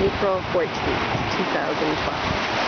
April 14th, 2012.